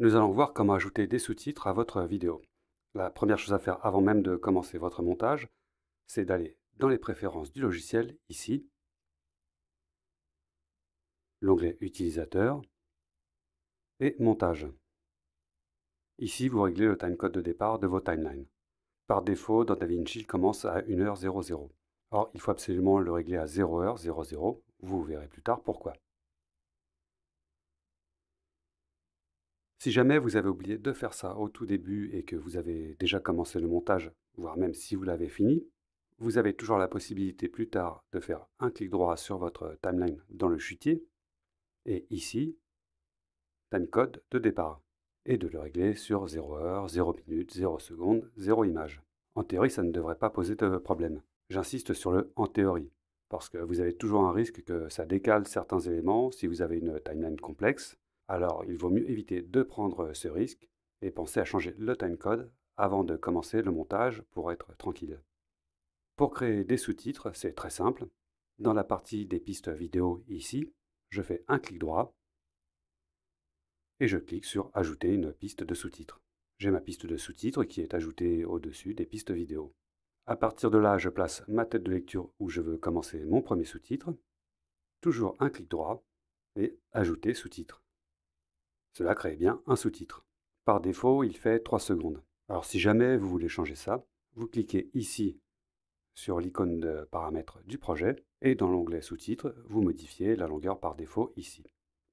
Nous allons voir comment ajouter des sous-titres à votre vidéo. La première chose à faire avant même de commencer votre montage, c'est d'aller dans les préférences du logiciel, ici, l'onglet Utilisateur et Montage. Ici, vous réglez le timecode de départ de vos timelines. Par défaut, dans DaVinci, il commence à 1h00. Or, il faut absolument le régler à 0h00. Vous verrez plus tard pourquoi. Si jamais vous avez oublié de faire ça au tout début et que vous avez déjà commencé le montage, voire même si vous l'avez fini, vous avez toujours la possibilité plus tard de faire un clic droit sur votre timeline dans le chutier et ici, timecode de départ et de le régler sur 0 heure, 0 minute, 0 seconde, 0 image. En théorie, ça ne devrait pas poser de problème. J'insiste sur le en théorie, parce que vous avez toujours un risque que ça décale certains éléments si vous avez une timeline complexe, alors il vaut mieux éviter de prendre ce risque et penser à changer le timecode avant de commencer le montage pour être tranquille. Pour créer des sous-titres, c'est très simple. Dans la partie des pistes vidéo ici, je fais un clic droit et je clique sur Ajouter une piste de sous-titres. J'ai ma piste de sous-titres qui est ajoutée au-dessus des pistes vidéo. À partir de là, je place ma tête de lecture où je veux commencer mon premier sous-titre. Toujours un clic droit et Ajouter sous-titres. Cela crée bien un sous-titre. Par défaut, il fait 3 secondes. Alors si jamais vous voulez changer ça, vous cliquez ici sur l'icône de paramètres du projet et dans l'onglet sous-titres, vous modifiez la longueur par défaut ici.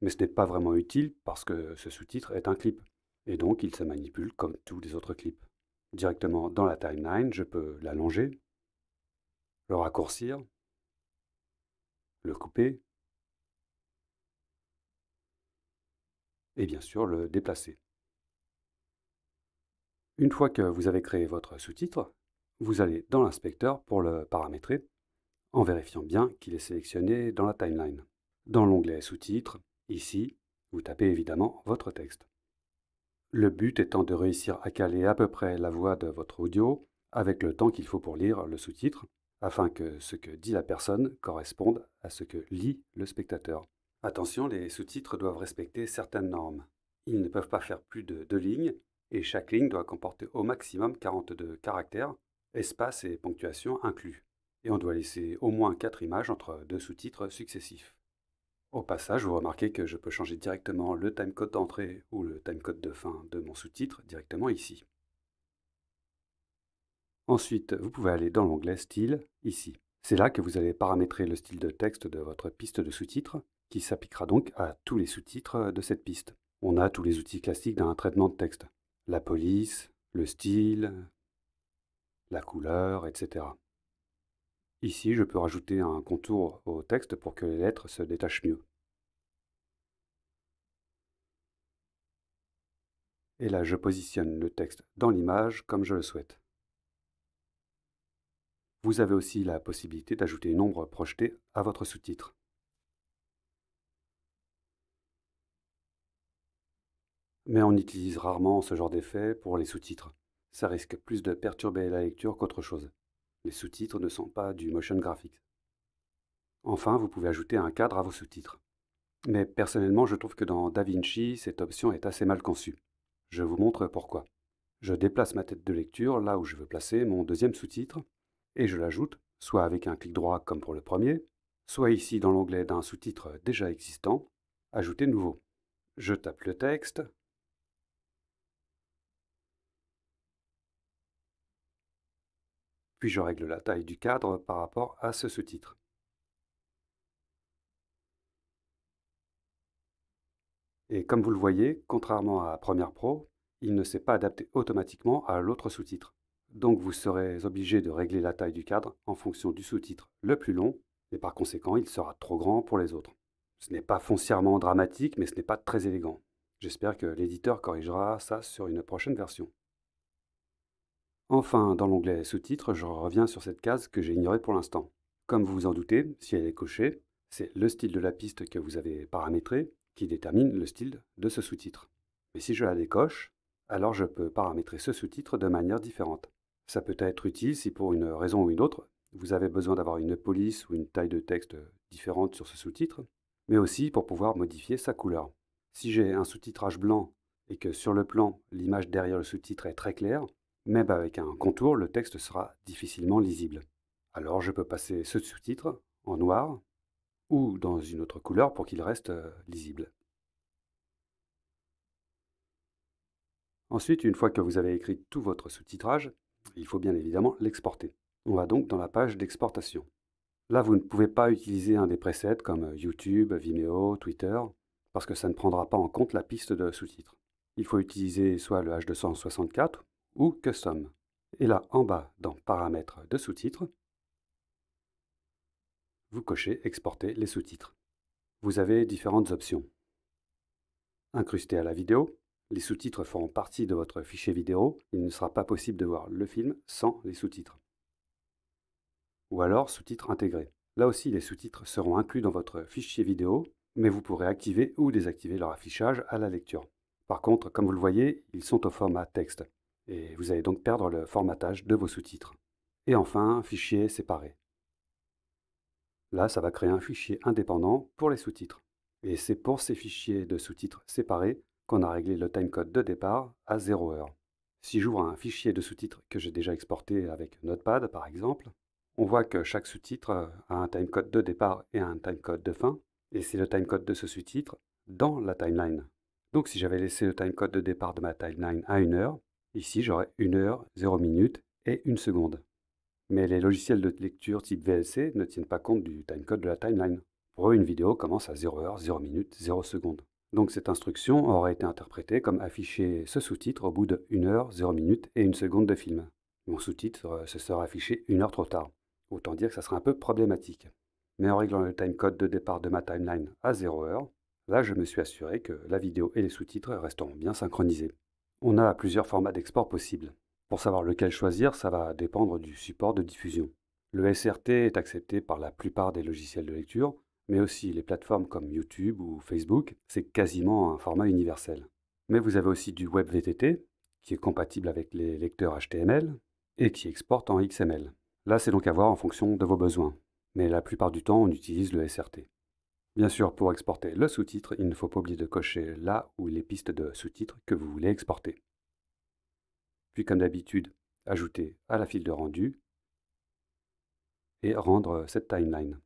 Mais ce n'est pas vraiment utile parce que ce sous-titre est un clip et donc il se manipule comme tous les autres clips. Directement dans la timeline, je peux l'allonger, le raccourcir, le couper et bien sûr le déplacer. Une fois que vous avez créé votre sous-titre, vous allez dans l'inspecteur pour le paramétrer en vérifiant bien qu'il est sélectionné dans la timeline. Dans l'onglet Sous-titres, ici, vous tapez évidemment votre texte. Le but étant de réussir à caler à peu près la voix de votre audio avec le temps qu'il faut pour lire le sous-titre, afin que ce que dit la personne corresponde à ce que lit le spectateur. Attention, les sous-titres doivent respecter certaines normes. Ils ne peuvent pas faire plus de deux lignes, et chaque ligne doit comporter au maximum 42 caractères, espaces et ponctuation inclus. Et on doit laisser au moins 4 images entre deux sous-titres successifs. Au passage, vous remarquez que je peux changer directement le timecode d'entrée ou le timecode de fin de mon sous-titre directement ici. Ensuite, vous pouvez aller dans l'onglet Style, ici. C'est là que vous allez paramétrer le style de texte de votre piste de sous-titres qui s'appliquera donc à tous les sous-titres de cette piste. On a tous les outils classiques d'un traitement de texte. La police, le style, la couleur, etc. Ici, je peux rajouter un contour au texte pour que les lettres se détachent mieux. Et là, je positionne le texte dans l'image comme je le souhaite. Vous avez aussi la possibilité d'ajouter une ombre projetée à votre sous-titre. Mais on utilise rarement ce genre d'effet pour les sous-titres. Ça risque plus de perturber la lecture qu'autre chose. Les sous-titres ne sont pas du motion graphics. Enfin, vous pouvez ajouter un cadre à vos sous-titres. Mais personnellement, je trouve que dans DaVinci, cette option est assez mal conçue. Je vous montre pourquoi. Je déplace ma tête de lecture là où je veux placer mon deuxième sous-titre, et je l'ajoute, soit avec un clic droit comme pour le premier, soit ici dans l'onglet d'un sous-titre déjà existant, Ajouter nouveau. Je tape le texte, puis je règle la taille du cadre par rapport à ce sous-titre. Et comme vous le voyez, contrairement à Premiere Pro, il ne s'est pas adapté automatiquement à l'autre sous-titre. Donc vous serez obligé de régler la taille du cadre en fonction du sous-titre le plus long, et par conséquent il sera trop grand pour les autres. Ce n'est pas foncièrement dramatique, mais ce n'est pas très élégant. J'espère que l'éditeur corrigera ça sur une prochaine version. Enfin, dans l'onglet Sous-titres, je reviens sur cette case que j'ai ignorée pour l'instant. Comme vous vous en doutez, si elle est cochée, c'est le style de la piste que vous avez paramétré qui détermine le style de ce sous-titre. Mais si je la décoche, alors je peux paramétrer ce sous-titre de manière différente. Ça peut être utile si pour une raison ou une autre, vous avez besoin d'avoir une police ou une taille de texte différente sur ce sous-titre, mais aussi pour pouvoir modifier sa couleur. Si j'ai un sous-titrage blanc et que sur le plan, l'image derrière le sous-titre est très claire, même avec un contour, le texte sera difficilement lisible. Alors je peux passer ce sous-titre en noir ou dans une autre couleur pour qu'il reste euh, lisible. Ensuite, une fois que vous avez écrit tout votre sous-titrage, il faut bien évidemment l'exporter. On va donc dans la page d'exportation. Là, vous ne pouvez pas utiliser un des presets comme YouTube, Vimeo, Twitter, parce que ça ne prendra pas en compte la piste de sous-titres. Il faut utiliser soit le H264 ou Custom. Et là, en bas, dans Paramètres de sous-titres, vous cochez Exporter les sous-titres. Vous avez différentes options. Incrusté à la vidéo, les sous-titres feront partie de votre fichier vidéo. Il ne sera pas possible de voir le film sans les sous-titres. Ou alors sous-titres intégrés. Là aussi, les sous-titres seront inclus dans votre fichier vidéo, mais vous pourrez activer ou désactiver leur affichage à la lecture. Par contre, comme vous le voyez, ils sont au format texte, et vous allez donc perdre le formatage de vos sous-titres. Et enfin, fichier séparé. Là, ça va créer un fichier indépendant pour les sous-titres. Et c'est pour ces fichiers de sous-titres séparés qu'on a réglé le timecode de départ à 0 heure. Si j'ouvre un fichier de sous-titres que j'ai déjà exporté avec Notepad par exemple, on voit que chaque sous-titre a un timecode de départ et un timecode de fin, et c'est le timecode de ce sous-titre dans la timeline. Donc si j'avais laissé le timecode de départ de ma timeline à 1 heure, ici j'aurais 1 heure, 0 minutes et 1 seconde. Mais les logiciels de lecture type VLC ne tiennent pas compte du timecode de la timeline. Pour eux, une vidéo commence à 0 heure, 0 minutes, 0 seconde. Donc cette instruction aurait été interprétée comme afficher ce sous-titre au bout de 1 heure, 0 minutes et 1 seconde de film. Mon sous-titre euh, se sera affiché 1 heure trop tard. Autant dire que ça sera un peu problématique. Mais en réglant le timecode de départ de ma timeline à 0 heure, là je me suis assuré que la vidéo et les sous-titres resteront bien synchronisés. On a plusieurs formats d'export possibles. Pour savoir lequel choisir, ça va dépendre du support de diffusion. Le SRT est accepté par la plupart des logiciels de lecture, mais aussi les plateformes comme YouTube ou Facebook, c'est quasiment un format universel. Mais vous avez aussi du WebVTT, qui est compatible avec les lecteurs HTML et qui exporte en XML. Là, c'est donc à voir en fonction de vos besoins, mais la plupart du temps, on utilise le SRT. Bien sûr, pour exporter le sous-titre, il ne faut pas oublier de cocher là où les pistes de sous-titres que vous voulez exporter. Puis comme d'habitude, ajouter à la file de rendu et rendre cette timeline.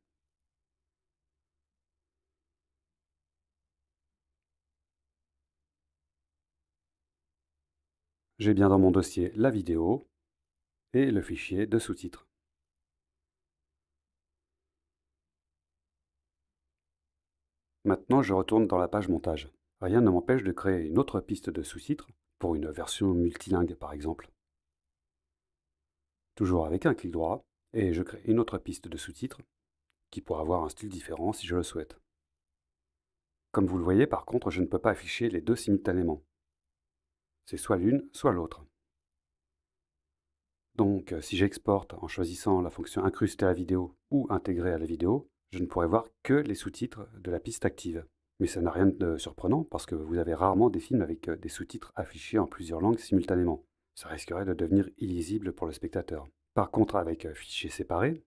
J'ai bien dans mon dossier la vidéo et le fichier de sous-titres. Maintenant, je retourne dans la page montage. Rien ne m'empêche de créer une autre piste de sous-titres, pour une version multilingue par exemple. Toujours avec un clic droit, et je crée une autre piste de sous-titres, qui pourra avoir un style différent si je le souhaite. Comme vous le voyez, par contre, je ne peux pas afficher les deux simultanément. C'est soit l'une, soit l'autre. Donc, si j'exporte en choisissant la fonction incruster à la vidéo ou intégrer à la vidéo, je ne pourrai voir que les sous-titres de la piste active. Mais ça n'a rien de surprenant parce que vous avez rarement des films avec euh, des sous-titres affichés en plusieurs langues simultanément. Ça risquerait de devenir illisible pour le spectateur. Par contre, avec euh, fichier séparé,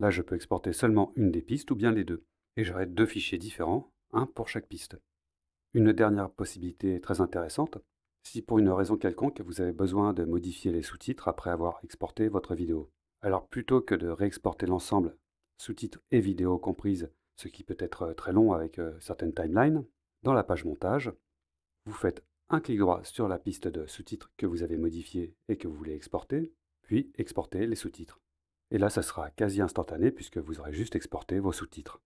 là je peux exporter seulement une des pistes ou bien les deux. Et j'aurai deux fichiers différents, un pour chaque piste. Une dernière possibilité très intéressante, si pour une raison quelconque vous avez besoin de modifier les sous-titres après avoir exporté votre vidéo. Alors plutôt que de réexporter l'ensemble, sous-titres et vidéos comprises, ce qui peut être très long avec euh, certaines timelines, dans la page montage, vous faites un clic droit sur la piste de sous-titres que vous avez modifiée et que vous voulez exporter, puis exporter les sous-titres. Et là, ça sera quasi instantané puisque vous aurez juste exporté vos sous-titres.